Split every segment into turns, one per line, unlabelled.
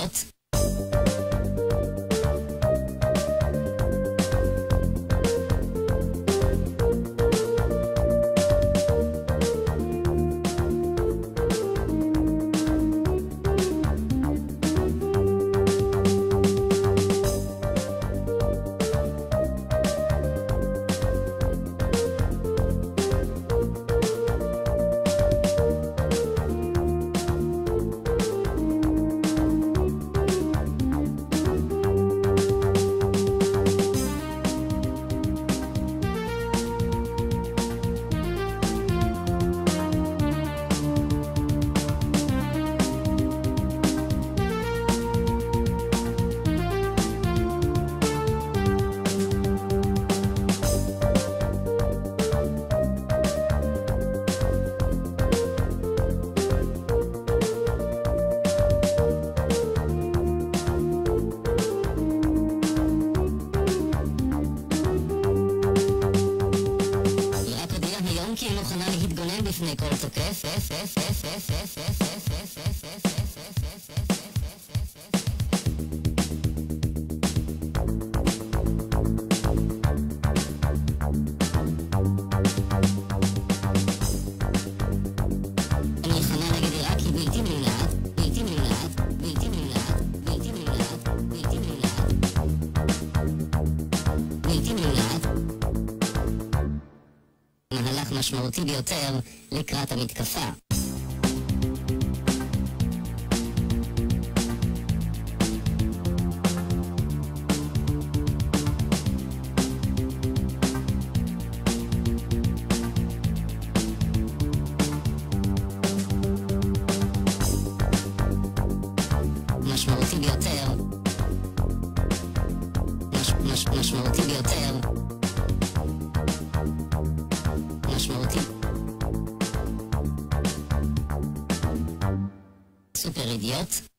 minutes. היום כי היא מוכנה להתגונן בפני כל תוקף המלחמה מהלך משמעותי ביותר לקראת המתקפה. משמעותי ביותר מש, מש, משמעותי ביותר yet.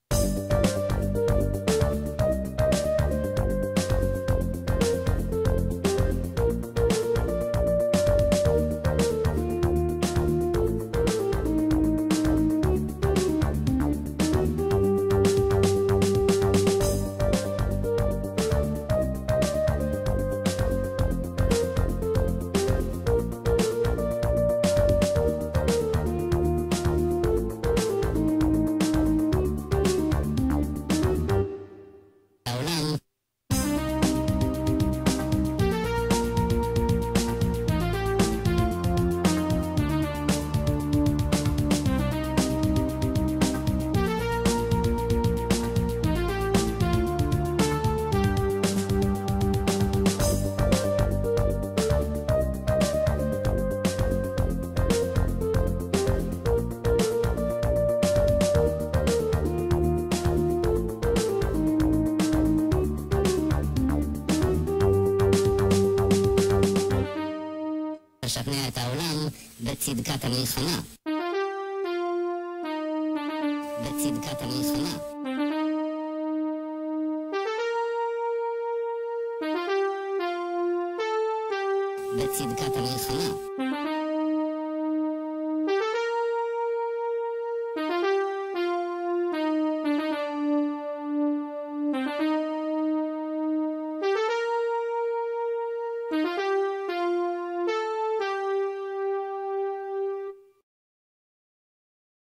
את העולם בצדקת המלחמה. בצדקת המלחמה. בצדקת המלחמה.